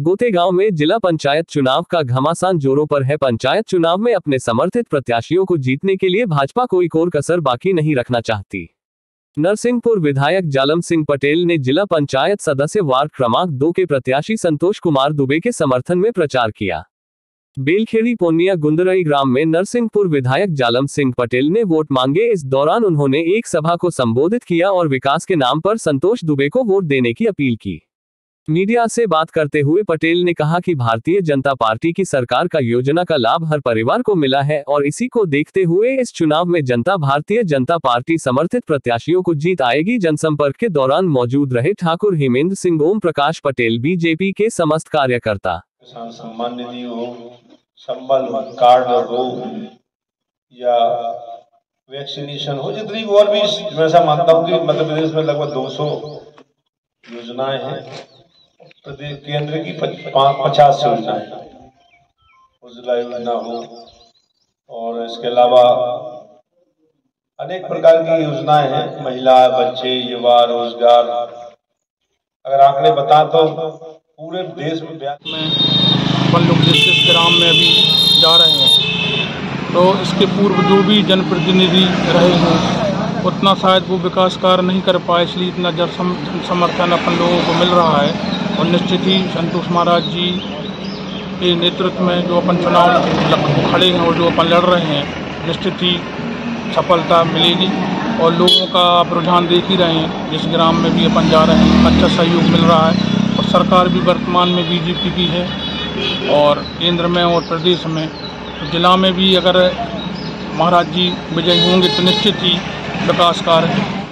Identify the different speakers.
Speaker 1: गोतेगांव में जिला पंचायत चुनाव का घमासान जोरों पर है। पंचायत चुनाव में अपने समर्थित प्रत्याशियों को जीतने के लिए भाजपा कोई कोर कसर बाकी नहीं रखना चाहती। नरसिंहपुर विधायक जालम सिंह पटेल ने जिला पंचायत सदस्य वार्ड क्रमांक दो के प्रत्याशी संतोष कुमार दुबे के समर्थन में प्रचार किया। बेलखेड़ी पोनिया गुंदरई ग्राम में नरसिंहपुर विधायक जालम सिंह पटेल ने वोट मांगे। इस दौरान उन्होंने एक सभा को संबोधित किया और विकास के नाम पर संतोष दुबे को वोट देने की अपील की। मीडिया से बात करते हुए पटेल ने कहा कि भारतीय जनता पार्टी की सरकार का योजना का लाभ हर परिवार को मिला है और इसी को देखते हुए इस चुनाव में जनता भारतीय जनता पार्टी समर्थित प्रत्याशियों को जीत आएगी। जनसंपर्क के दौरान मौजूद रहे ठाकुर हेमेंद्र सिंह ओम प्रकाश पटेल, बीजेपी के समस्त कार्यकर्ता।
Speaker 2: किसान सम्मान निधि हो, संबल कार्ड हो, या वैक्सीनेशन हो, जितनी और भी, मैं ऐसा मानता हूँ कि मध्य प्रदेश में लगभग 200 योजनाएँ हैं। प्रदेश केंद्र की पचास योजनाएँ उज्ज्वला योजना हो, और इसके अलावा अनेक प्रकार की योजनाएँ हैं। महिला, बच्चे, युवा, रोज़गार। अगर आंकड़े बता तो पूरे देश में
Speaker 3: में अपन लोग जिस जिस ग्राम में अभी जा रहे हैं। तो इसके पूर्व जो भी जनप्रतिनिधि रहे हैं, उतना शायद वो विकास कार्य नहीं कर पाए, इसलिए इतना जन समर्थन अपन लोगों को मिल रहा है। और निश्चित ही संतोष महाराज जी के नेतृत्व में जो अपन चुनाव खड़े हैं और जो अपन लड़ रहे हैं, निश्चित ही सफलता मिलेगी। और लोगों का आप रुझान देख ही रहे हैं, जिस ग्राम में भी अपन जा रहे हैं अच्छा सहयोग मिल रहा है। सरकार भी वर्तमान में बीजेपी की है और केंद्र में और प्रदेश में। तो जिला में भी अगर महाराज जी विजयी होंगे तो निश्चित ही विकास कार्य